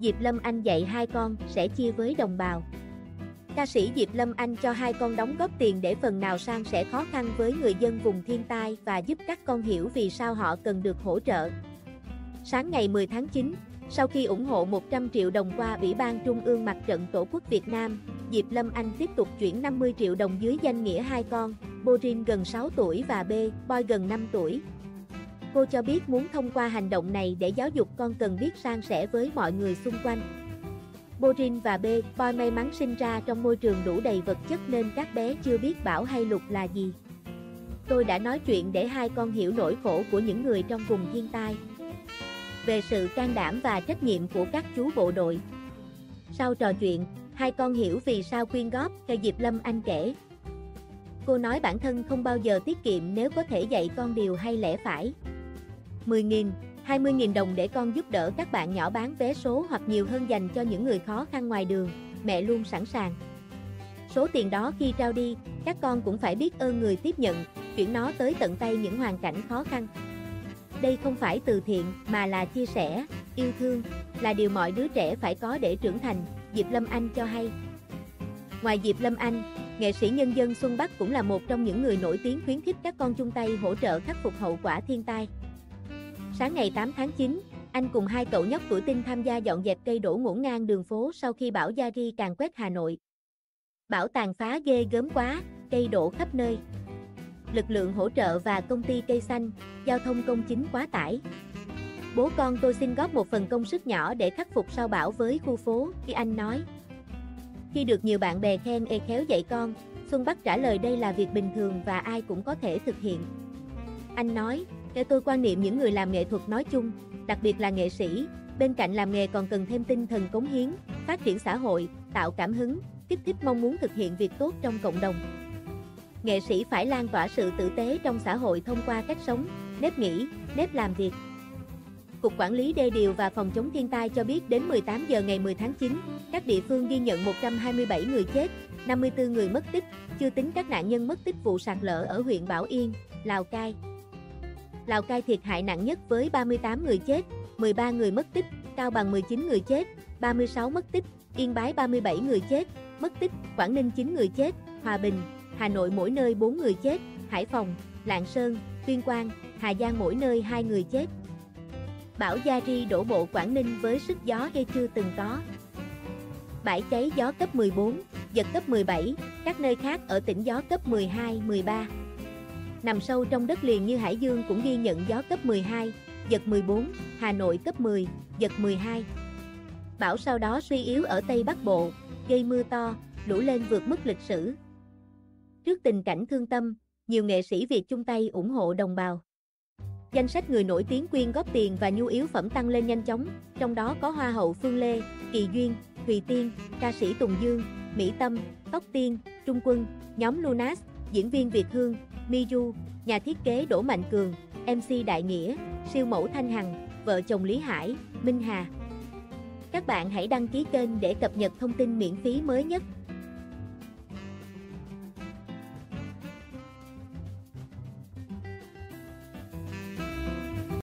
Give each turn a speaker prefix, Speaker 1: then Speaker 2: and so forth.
Speaker 1: Diệp Lâm Anh dạy hai con sẽ chia với đồng bào. Ca sĩ Diệp Lâm Anh cho hai con đóng góp tiền để phần nào sang sẻ khó khăn với người dân vùng thiên tai và giúp các con hiểu vì sao họ cần được hỗ trợ. Sáng ngày 10 tháng 9, sau khi ủng hộ 100 triệu đồng qua Ủy ban Trung ương Mặt trận Tổ quốc Việt Nam, Diệp Lâm Anh tiếp tục chuyển 50 triệu đồng dưới danh nghĩa hai con, Borin gần 6 tuổi và B, Boy gần 5 tuổi. Cô cho biết muốn thông qua hành động này để giáo dục con cần biết san sẻ với mọi người xung quanh. Borin và B, Boy may mắn sinh ra trong môi trường đủ đầy vật chất nên các bé chưa biết bảo hay lục là gì. Tôi đã nói chuyện để hai con hiểu nỗi khổ của những người trong vùng thiên tai. Về sự can đảm và trách nhiệm của các chú bộ đội. Sau trò chuyện, hai con hiểu vì sao quyên góp, cây Diệp Lâm Anh kể. Cô nói bản thân không bao giờ tiết kiệm nếu có thể dạy con điều hay lẽ phải. 10.000, 20.000 đồng để con giúp đỡ các bạn nhỏ bán vé số hoặc nhiều hơn dành cho những người khó khăn ngoài đường, mẹ luôn sẵn sàng. Số tiền đó khi trao đi, các con cũng phải biết ơn người tiếp nhận, chuyển nó tới tận tay những hoàn cảnh khó khăn. Đây không phải từ thiện mà là chia sẻ, yêu thương, là điều mọi đứa trẻ phải có để trưởng thành, Diệp Lâm Anh cho hay. Ngoài Diệp Lâm Anh, nghệ sĩ nhân dân Xuân Bắc cũng là một trong những người nổi tiếng khuyến khích các con chung tay hỗ trợ khắc phục hậu quả thiên tai. Sáng ngày 8 tháng 9, anh cùng hai cậu nhóc tuổi tinh tham gia dọn dẹp cây đổ ngổn ngang đường phố sau khi bão Yari càng quét Hà Nội. Bão tàn phá ghê gớm quá, cây đổ khắp nơi. Lực lượng hỗ trợ và công ty cây xanh, giao thông công chính quá tải. Bố con tôi xin góp một phần công sức nhỏ để khắc phục sau bão với khu phố, khi anh nói. Khi được nhiều bạn bè khen ê khéo dạy con, Xuân Bắc trả lời đây là việc bình thường và ai cũng có thể thực hiện. Anh nói, theo tôi quan niệm những người làm nghệ thuật nói chung, đặc biệt là nghệ sĩ, bên cạnh làm nghề còn cần thêm tinh thần cống hiến, phát triển xã hội, tạo cảm hứng, kích thích mong muốn thực hiện việc tốt trong cộng đồng. Nghệ sĩ phải lan tỏa sự tử tế trong xã hội thông qua cách sống, nếp nghĩ, nếp làm việc. Cục Quản lý Đê điều và Phòng chống thiên tai cho biết đến 18 giờ ngày 10 tháng 9, các địa phương ghi nhận 127 người chết, 54 người mất tích, chưa tính các nạn nhân mất tích vụ sạt lở ở huyện Bảo Yên, Lào Cai. Lào Cai thiệt hại nặng nhất với 38 người chết, 13 người mất tích, Cao Bằng 19 người chết, 36 mất tích, Yên Bái 37 người chết, mất tích, Quảng Ninh 9 người chết, Hòa Bình, Hà Nội mỗi nơi 4 người chết, Hải Phòng, Lạng Sơn, Tuyên Quang, Hà Giang mỗi nơi 2 người chết. Bão Yari đổ bộ Quảng Ninh với sức gió gây chưa từng có. Bãi cháy gió cấp 14, giật cấp 17, các nơi khác ở tỉnh gió cấp 12, 13 nằm sâu trong đất liền như Hải Dương cũng ghi nhận gió cấp 12, giật 14, Hà Nội cấp 10, giật 12. Bão sau đó suy yếu ở Tây Bắc Bộ, gây mưa to, lũ lên vượt mức lịch sử. Trước tình cảnh thương tâm, nhiều nghệ sĩ Việt chung tay ủng hộ đồng bào. Danh sách người nổi tiếng quyên góp tiền và nhu yếu phẩm tăng lên nhanh chóng, trong đó có Hoa hậu Phương Lê, Kỳ Duyên, Thùy Tiên, ca sĩ Tùng Dương, Mỹ Tâm, Tóc Tiên, Trung Quân, nhóm Lunas, diễn viên Việt Hương, MiJu, nhà thiết kế Đỗ Mạnh Cường, MC Đại Nghĩa, siêu mẫu Thanh Hằng, vợ chồng Lý Hải, Minh Hà. Các bạn hãy đăng ký kênh để cập nhật thông tin miễn phí mới nhất.